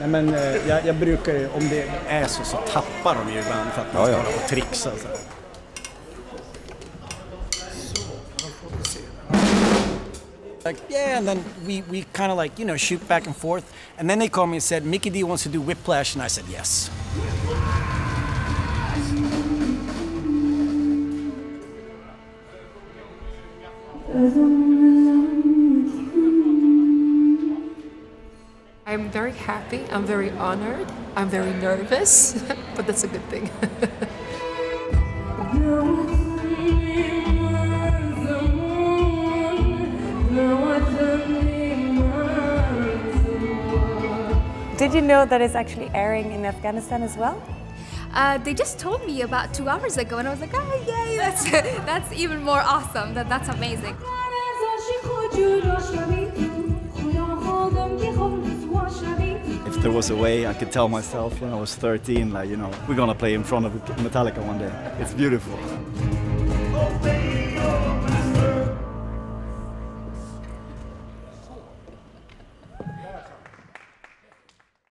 Nej, men, eh, jag, jag brukar ju, om det är så, så tappar de ju ibland för att man Ja, ska ja. hålla på och trixa. Så. Like, yeah, and then we, we kind of like, you know, shoot back and forth. And then they called me and said, Mickey D wants to do Whiplash. And I said, yes. I'm very happy, I'm very honored, I'm very nervous, but that's a good thing. Did you know that it's actually airing in Afghanistan as well? Uh, they just told me about two hours ago, and I was like, oh, yay, that's, that's even more awesome. That, that's amazing. There was a way I could tell myself when I was 13, like, you know, we're gonna play in front of Metallica one day. It's beautiful.